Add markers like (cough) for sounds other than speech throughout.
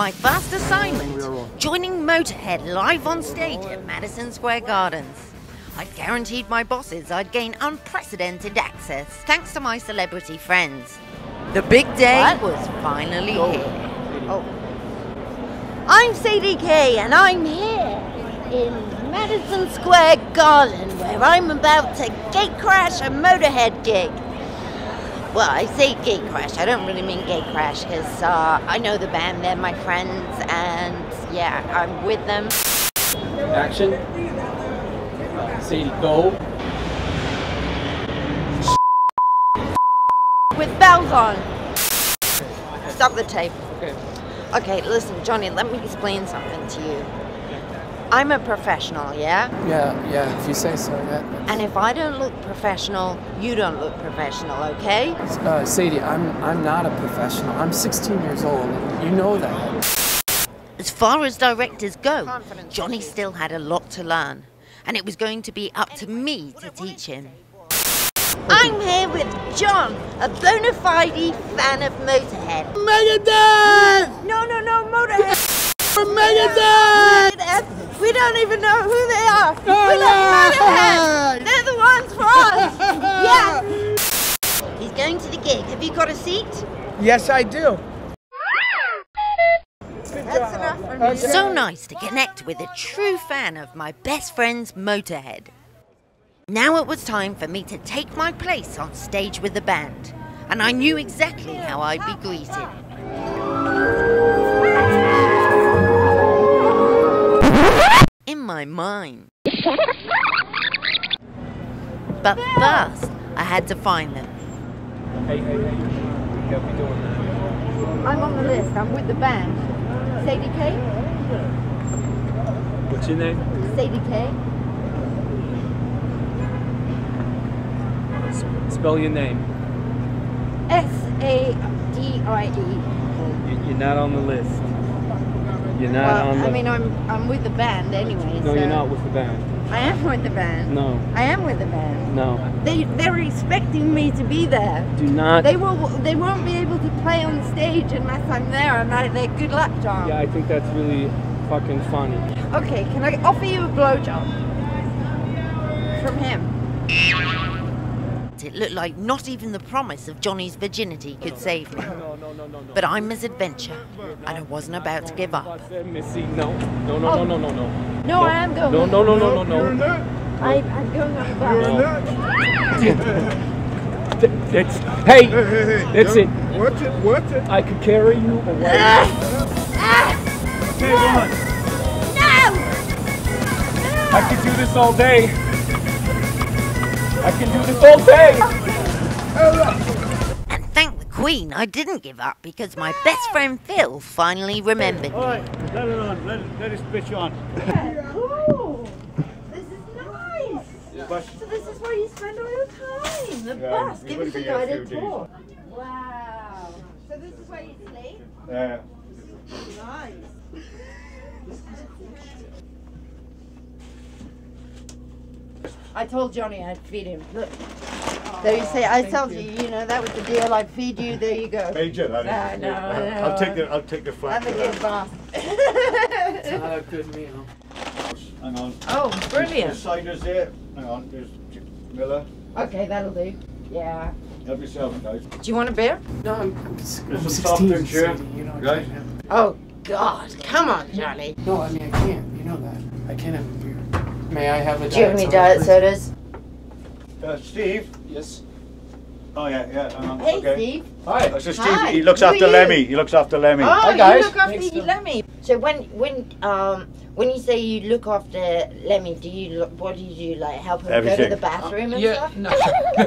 My first assignment joining Motorhead live on stage at Madison Square Gardens. I guaranteed my bosses I'd gain unprecedented access thanks to my celebrity friends. The big day What? was finally oh. here. Oh. I'm Sadie Kaye, and I'm here in Madison Square Garden, where I'm about to gate crash a Motorhead gig. Well, I say gate crash. I don't really mean gate crash because uh, I know the band. They're my friends, and yeah, I'm with them. Action. Sadie, go. With bells on. Stop the tape. Okay. Okay, listen, Johnny. Let me explain something to you. I'm a professional, yeah. Yeah, yeah, if you say so, yeah. And if I don't look professional, you don't look professional, okay? Uh, Sadie, I'm I'm not a professional. I'm 16 years old, you know that. As far as directors go, Confidence Johnny issues. still had a lot to learn, and it was going to be up to me to teach him. I'm here with John, a bona fide fan of Motorhead. Megadeth! No, no, no, Motorhead. Megadeth! Motorhead. We don't even know who they are. (laughs) Oh, we love Motorhead. They're the ones for us. (laughs) Yeah. He's going to the gig. Have you got a seat? Yes, I do. That's enough. So nice to connect with a true fan of my best friend's Motorhead. Now it was time for me to take my place on stage with the band, and I knew exactly how I'd be greeted. In my mind. But first, I had to find them. Hey, hey, hey. Can't be doing that. I'm on the list. I'm with the band. Sadie Kaye. What's your name? Sadie Kaye. S- spell your name. S A D I E. You're not on the list. You're not Well, on the. I mean, I'm I'm with the band anyway. no, so you're not with the band. I am with the band. No, I am with the band. no. They they're expecting me to be there. Do not. They will they won't be able to play on stage unless I'm there. And I, they're good luck, John. Yeah, I think that's really fucking funny. Okay, can I offer you a blowjob from him? It looked like not even the promise of Johnny's virginity could save me. No, no, no, no, no. But I'm Miss Adventure, and I wasn't about to give up. I said, Missy, no, no, no, no, no, no, no. No, I am going. No, no, no, no, no, no. I, I'm going on the bus. Th- That's hey, that's it. Watch it, watch it. I could carry you away. Ah! Ah! Hey, come on. I could do this all day. I can do this all day. And thank the Queen, I didn't give up because my best friend Phil finally remembered All me. right, let it on. Let, it- let this bitch on. Cool. This is nice. So this is where you spend all your time. The bus. Give us a guided tour. Wow. So this is where you sleep. Yeah. Nice. I told Johnny I'd feed him. Look. There you say, I told you, you know, that was the deal. I'd feed you. There you go. Major, that I is. know, I know. I'll take the. I'll take the flat. Have a good boss. (laughs) Not a good meal. Hang on. oh, brilliant. The brilliant. ciders there. Hang on. There's Miller. Okay, that'll do. Yeah. Help yourself, guys. Do you want a beer? No, I'm, I'm, s- I'm There's some soft 16. drinks here, you know I right? can't Oh, God. Come on, Johnny. No, I mean I can't. You know that. I can't have a beer. May I have a Do you have any soda, diet please? sodas? Uh, Steve. Yes. Oh yeah, yeah. Hang on. Hey, okay. Steve. Hi. Uh, so Steve, Hi, he looks who after you? Lemmy. He looks after Lemmy. Oh, guys. you look after Thanks, you, Lemmy. So when when um when you say you look after Lemmy, do you look, what do you do? Like help him go to the bathroom and Yeah. stuff? No.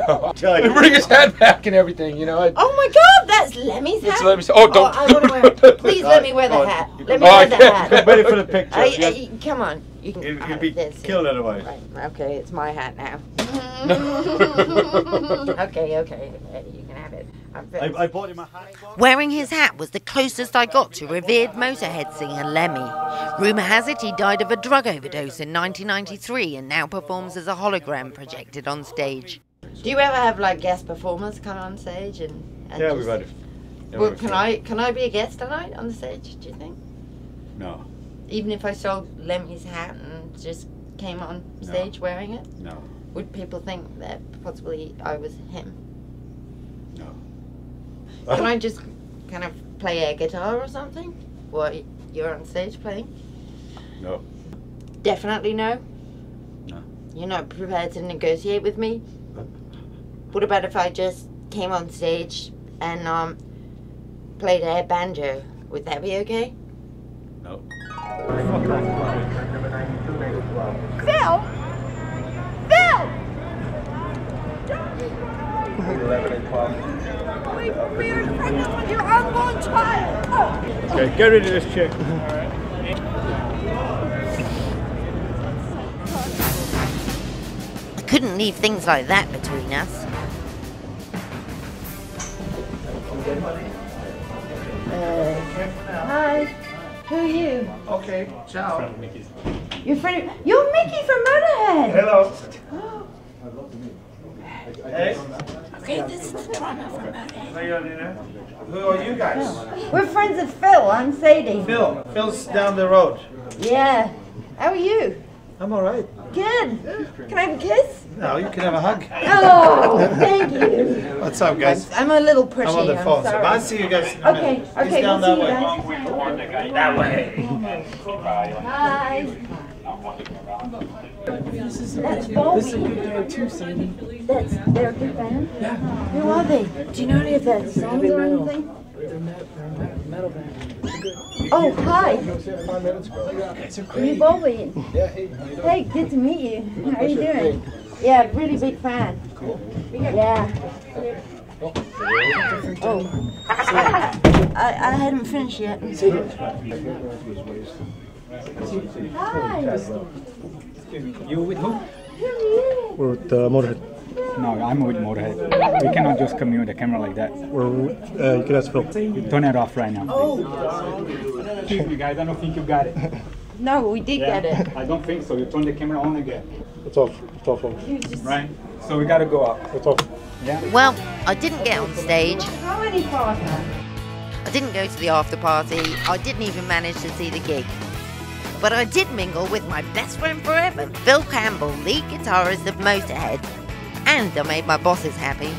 no. (laughs) Tell I you. bring his head back and everything. You know. I, Oh my God, that's Lemmy's hat. It's Lemmy's- oh, don't- I wanna wear, please (laughs) let me wear the Oh, hat. Let me Oh, wear the (laughs) can't- hat. Ready for the picture. I, yeah. I, come on, you can. He'll, he'll have be this. killed otherwise. Right, okay, it's my hat now. (laughs) (laughs) okay, okay, okay, you can have it. I'm I, I bought him a hat. Wearing his hat was the closest I got to revered Motorhead singer Lemmy. Rumour has it he died of a drug overdose in 1993 and now performs as a hologram projected on stage. Do you ever have like guest performers come on stage and? and Yeah, just- we've had a Well, can I can I be a guest tonight on the stage? Do you think? No, Even if I stole Lemmy's hat and just came on No. stage wearing it, no, would people think that possibly I was him? no. Can I just kind of play air guitar or something while you're on stage playing? No. Definitely no. No. You're not prepared to negotiate with me. What about if I just came on stage and um played air banjo? Would that be okay? No. Phil! Phil! We are pregnant with your unborn child! Okay, get rid of this chick. I couldn't leave things like that between us. Okay, ciao. Your friend. You're Mikkey from Motorhead. Hello. Hey, Okay, this is the drama from Motorhead. who are you guys? We're friends of Phil. I'm Sadie. Phil. Phil's down the road. Yeah. How are you? I'm all right. Good. Can I have a kiss? No, you can have a hug. Oh, thank you. What's up, guys? I'm a little pushy. I'm on the phone, so sorry. I'll see you guys in a Okay, minute. okay, He's down we'll that see you way. guys. That way. Hi. That's This is a Bowie. good band too, Sandy. That's they're good band. Yeah. Who are they? Do you know any of their songs or anything? They're, met, they're metal band. Oh, hi. Guys are You great. Bowie. Yeah, hey, you? Hey, good to meet you. How are you doing? Yeah, really big fan. Cool. Yeah. Different, Oh. oh. I, I hadn't finished yet. Hi. You with who? Who are you? We're with uh, Motorhead. No, I'm with Motorhead. We cannot just come in with a camera like that. We're, uh, you can ask Phil. You turn it off right now. Oh, Excuse me, guys. I don't think you got it. (laughs) no, we did get it. I don't think so. You turn the camera on again, It's off. It's off. Phil. Just. right? So we gotta go up. It's off. Yeah. Well, I didn't get on stage. How many partners? I didn't go to the after party. I didn't even manage to see the gig. But I did mingle with my best friend forever, Phil Campbell, lead guitarist of Motorhead. And I made my bosses happy.